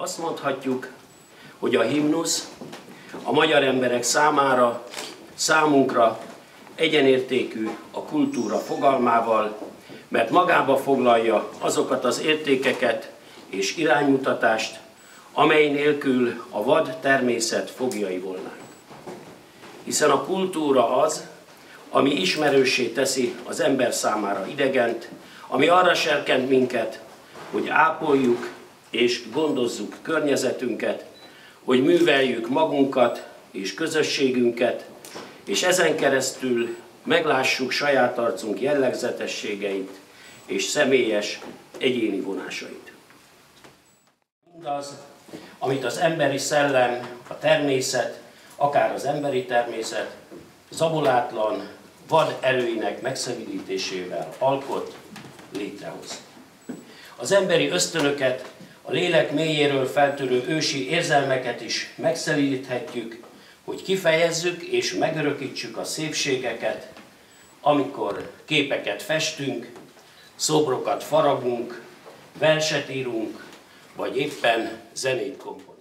Azt mondhatjuk, hogy a himnusz a magyar emberek számára, számunkra egyenértékű a kultúra fogalmával, mert magába foglalja azokat az értékeket és iránymutatást, amely nélkül a vad természet fogjai volnánk. Hiszen a kultúra az, ami ismerősé teszi az ember számára idegent, ami arra serkent minket, hogy ápoljuk és gondozzuk környezetünket, hogy műveljük magunkat és közösségünket, és ezen keresztül meglássuk saját arcunk jellegzetességeit és személyes egyéni vonásait. Mindaz, amit az emberi szellem, a természet, akár az emberi természet zabolátlan, vad erőinek megszevidítésével alkot, létrehoz. Az emberi ösztönöket, a lélek mélyéről feltörő ősi érzelmeket is megszelíthetjük, hogy kifejezzük és megörökítsük a szépségeket, amikor képeket festünk, szobrokat faragunk, verset írunk, vagy éppen zenét komponálunk.